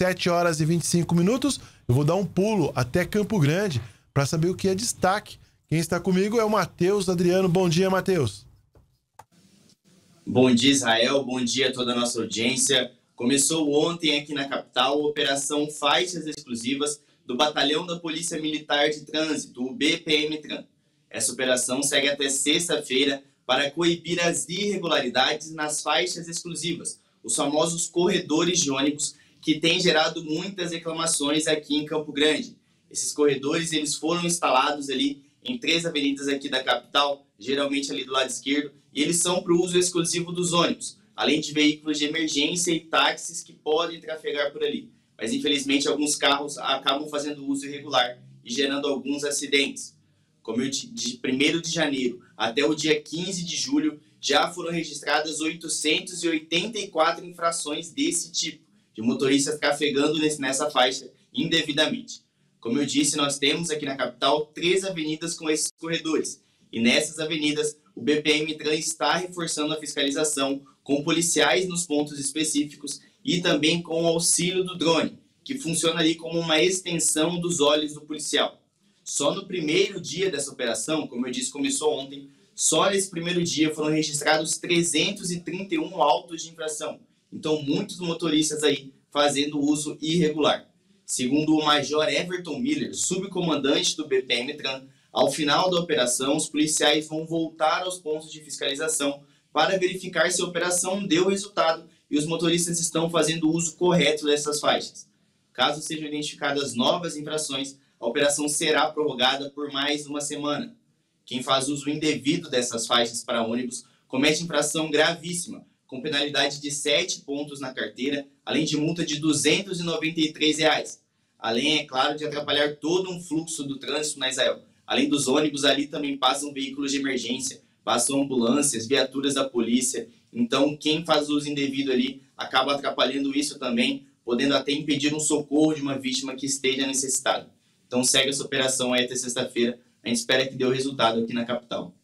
7 horas e 25 minutos. Eu vou dar um pulo até Campo Grande para saber o que é destaque. Quem está comigo é o Matheus Adriano. Bom dia, Matheus. Bom dia, Israel. Bom dia a toda a nossa audiência. Começou ontem aqui na capital a Operação Faixas Exclusivas do Batalhão da Polícia Militar de Trânsito, o BPM-TRAN. Essa operação segue até sexta-feira para coibir as irregularidades nas faixas exclusivas, os famosos corredores de ônibus que têm gerado muitas reclamações aqui em Campo Grande. Esses corredores eles foram instalados ali em três avenidas aqui da capital, geralmente ali do lado esquerdo, e eles são para o uso exclusivo dos ônibus, além de veículos de emergência e táxis que podem trafegar por ali. Mas infelizmente alguns carros acabam fazendo uso irregular e gerando alguns acidentes. Como eu de 1 de janeiro até o dia 15 de julho, já foram registradas 884 infrações desse tipo, de motoristas trafegando nessa faixa indevidamente. Como eu disse, nós temos aqui na capital três avenidas com esses corredores. E nessas avenidas, o BPM Tran está reforçando a fiscalização com policiais nos pontos específicos e também com o auxílio do drone, que funciona ali como uma extensão dos olhos do policial. Só no primeiro dia dessa operação, como eu disse, começou ontem, só nesse primeiro dia foram registrados 331 autos de infração. Então, muitos motoristas aí fazendo uso irregular. Segundo o Major Everton Miller, subcomandante do BPM Tran, ao final da operação, os policiais vão voltar aos pontos de fiscalização para verificar se a operação deu resultado e os motoristas estão fazendo uso correto dessas faixas. Caso sejam identificadas novas infrações, a operação será prorrogada por mais uma semana. Quem faz uso indevido dessas faixas para ônibus comete infração gravíssima, com penalidade de 7 pontos na carteira, além de multa de 293 reais. Além, é claro, de atrapalhar todo um fluxo do trânsito na Israel. Além dos ônibus, ali também passam veículos de emergência, passam ambulâncias, viaturas da polícia. Então, quem faz uso indevido ali acaba atrapalhando isso também, podendo até impedir um socorro de uma vítima que esteja necessitada. Então, segue essa operação aí até sexta-feira. A gente espera que dê o resultado aqui na capital.